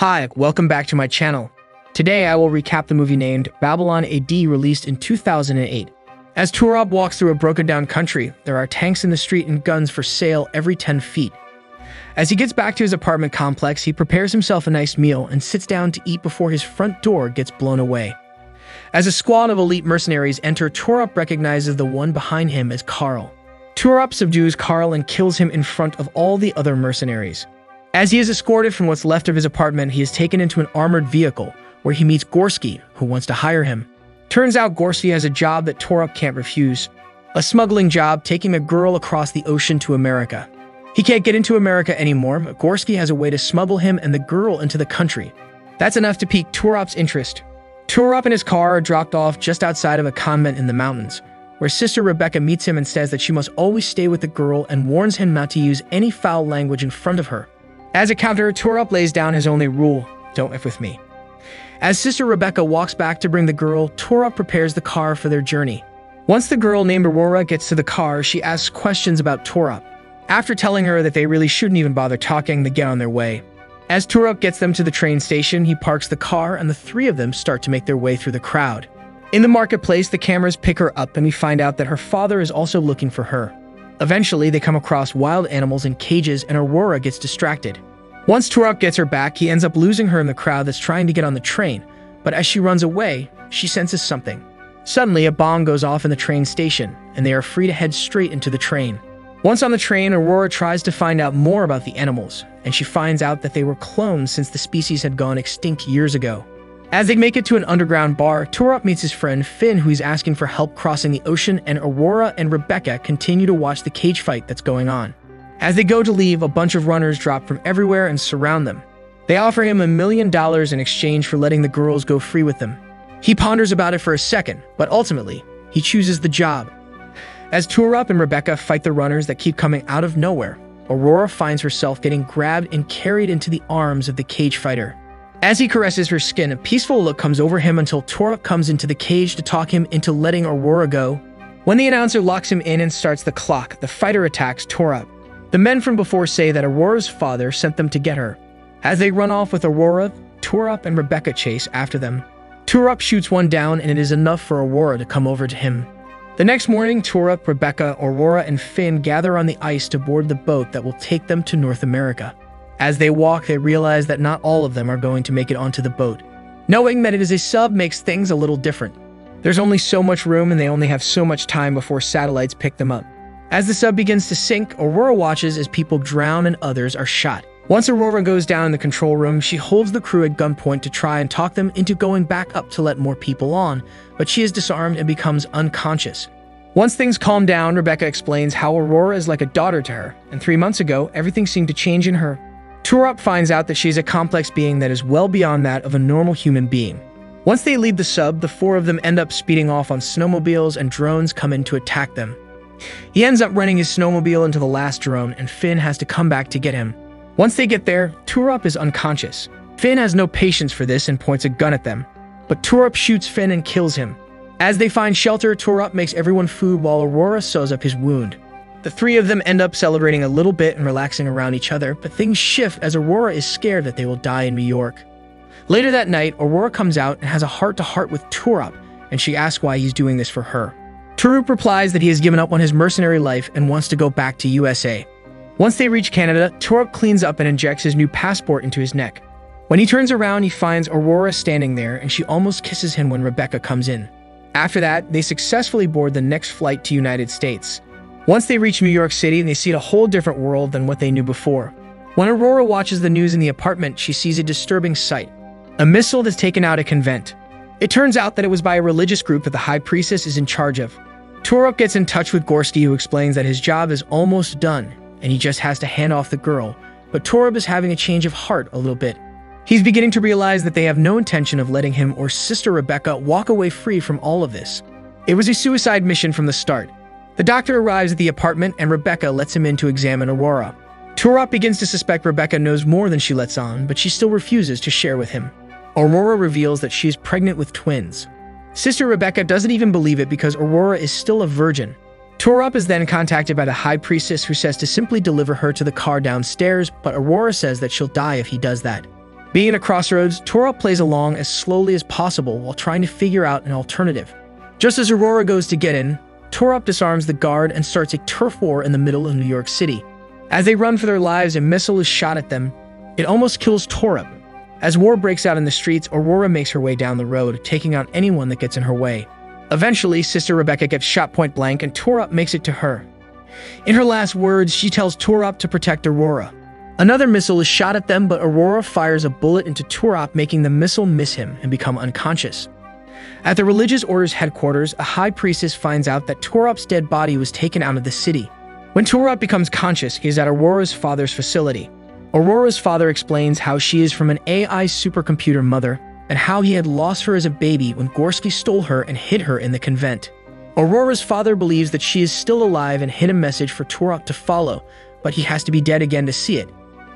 Hi, welcome back to my channel. Today I will recap the movie named Babylon AD released in 2008. As Toorop walks through a broken down country, there are tanks in the street and guns for sale every 10 feet. As he gets back to his apartment complex, he prepares himself a nice meal and sits down to eat before his front door gets blown away. As a squad of elite mercenaries enter, Toorop recognizes the one behind him as Karl. Toorop subdues Karl and kills him in front of all the other mercenaries. As he is escorted from what's left of his apartment, he is taken into an armored vehicle where he meets Gorsky, who wants to hire him. Turns out Gorsky has a job that Toorop can't refuse a smuggling job taking a girl across the ocean to America. He can't get into America anymore, but Gorsky has a way to smuggle him and the girl into the country. That's enough to pique Toorop's interest. Toorop and his car are dropped off just outside of a convent in the mountains where Sister Rebecca meets him and says that she must always stay with the girl and warns him not to use any foul language in front of her. As a counter, Toorop lays down his only rule don't F with me. As Sister Rebecca walks back to bring the girl, Toorop prepares the car for their journey. Once the girl named Aurora gets to the car, she asks questions about Toorop. After telling her that they really shouldn't even bother talking, they get on their way. As Toorop gets them to the train station, he parks the car and the three of them start to make their way through the crowd. In the marketplace, the cameras pick her up and we find out that her father is also looking for her. Eventually, they come across wild animals in cages and Aurora gets distracted. Once Toorop gets her back, he ends up losing her in the crowd that's trying to get on the train, but as she runs away, she senses something. Suddenly, a bomb goes off in the train station, and they are free to head straight into the train. Once on the train, Aurora tries to find out more about the animals, and she finds out that they were clones since the species had gone extinct years ago. As they make it to an underground bar, Toorop meets his friend Finn, who is asking for help crossing the ocean, and Aurora and Rebecca continue to watch the cage fight that's going on. As they go to leave, a bunch of runners drop from everywhere and surround them. They offer him a million dollars in exchange for letting the girls go free with them. He ponders about it for a second, but ultimately, he chooses the job. As Toorop and Rebecca fight the runners that keep coming out of nowhere, Aurora finds herself getting grabbed and carried into the arms of the cage fighter. As he caresses her skin, a peaceful look comes over him until Toorop comes into the cage to talk him into letting Aurora go. When the announcer locks him in and starts the clock, the fighter attacks Toorop. The men from before say that Aurora's father sent them to get her. As they run off with Aurora, Toorop and Rebecca chase after them. Toorop shoots one down and it is enough for Aurora to come over to him. The next morning, Toorop, Rebecca, Aurora, and Finn gather on the ice to board the boat that will take them to North America. As they walk, they realize that not all of them are going to make it onto the boat. Knowing that it is a sub makes things a little different. There's only so much room and they only have so much time before satellites pick them up. As the sub begins to sink, Aurora watches as people drown and others are shot. Once Aurora goes down in the control room, she holds the crew at gunpoint to try and talk them into going back up to let more people on, but she is disarmed and becomes unconscious. Once things calm down, Rebecca explains how Aurora is like a daughter to her, and three months ago, everything seemed to change in her. Toorop finds out that she's a complex being that is well beyond that of a normal human being. Once they leave the sub, the four of them end up speeding off on snowmobiles and drones come in to attack them. He ends up running his snowmobile into the last drone and Finn has to come back to get him. Once they get there, Toorop is unconscious. Finn has no patience for this and points a gun at them. But Toorop shoots Finn and kills him. As they find shelter, Toorop makes everyone food while Aurora sews up his wound. The three of them end up celebrating a little bit and relaxing around each other, but things shift as Aurora is scared that they will die in New York. Later that night, Aurora comes out and has a heart-to-heart with Toorop, and she asks why he's doing this for her. Toorop replies that he has given up on his mercenary life and wants to go back to USA. Once they reach Canada, Toorop cleans up and injects his new passport into his neck. When he turns around, he finds Aurora standing there and she almost kisses him when Rebecca comes in. After that, they successfully board the next flight to United States. Once they reach New York City, they see a whole different world than what they knew before. When Aurora watches the news in the apartment, she sees a disturbing sight. A missile that's taken out a convent. It turns out that it was by a religious group that the High Priestess is in charge of. Toorop gets in touch with Gorsky, who explains that his job is almost done, and he just has to hand off the girl, but Toorop is having a change of heart a little bit. He's beginning to realize that they have no intention of letting him or Sister Rebecca walk away free from all of this. It was a suicide mission from the start, the doctor arrives at the apartment and Rebecca lets him in to examine Aurora. Toorop begins to suspect Rebecca knows more than she lets on, but she still refuses to share with him. Aurora reveals that she is pregnant with twins. Sister Rebecca doesn't even believe it because Aurora is still a virgin. Toorop is then contacted by the High Priestess who says to simply deliver her to the car downstairs, but Aurora says that she'll die if he does that. Being at a crossroads, Toorop plays along as slowly as possible while trying to figure out an alternative. Just as Aurora goes to get in, Toorop disarms the guard and starts a turf war in the middle of New York City. As they run for their lives, a missile is shot at them. It almost kills Toorop. As war breaks out in the streets, Aurora makes her way down the road, taking out anyone that gets in her way. Eventually, Sister Rebecca gets shot point blank and Toorop makes it to her. In her last words, she tells Toorop to protect Aurora. Another missile is shot at them, but Aurora fires a bullet into Toorop, making the missile miss him and become unconscious. At the religious order's headquarters, a high priestess finds out that Toorop's dead body was taken out of the city. When Toorop becomes conscious, he is at Aurora's father's facility. Aurora's father explains how she is from an AI supercomputer mother and how he had lost her as a baby when Gorsky stole her and hid her in the convent. Aurora's father believes that she is still alive and hid a message for Toorop to follow, but he has to be dead again to see it.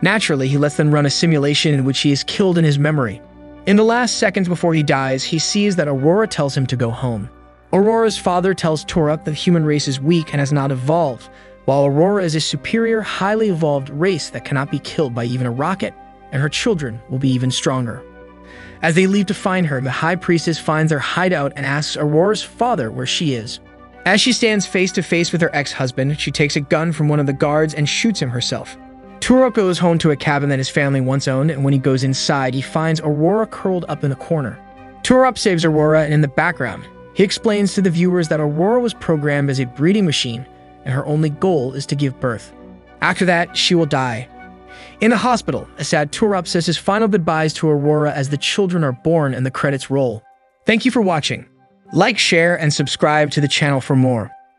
Naturally, he lets them run a simulation in which he is killed in his memory. In the last seconds before he dies, he sees that Aurora tells him to go home. Aurora's father tells that the human race is weak and has not evolved, while Aurora is a superior, highly evolved race that cannot be killed by even a rocket, and her children will be even stronger. As they leave to find her, the High Priestess finds their hideout and asks Aurora's father where she is. As she stands face to face with her ex-husband, she takes a gun from one of the guards and shoots him herself. Toorop goes home to a cabin that his family once owned, and when he goes inside, he finds Aurora curled up in a corner. Toorop saves Aurora, and in the background, he explains to the viewers that Aurora was programmed as a breeding machine, and her only goal is to give birth. After that, she will die. In the hospital, Asad Toorop says his final goodbyes to Aurora as the children are born and the credits roll. Thank you for watching. Like, share, and subscribe to the channel for more.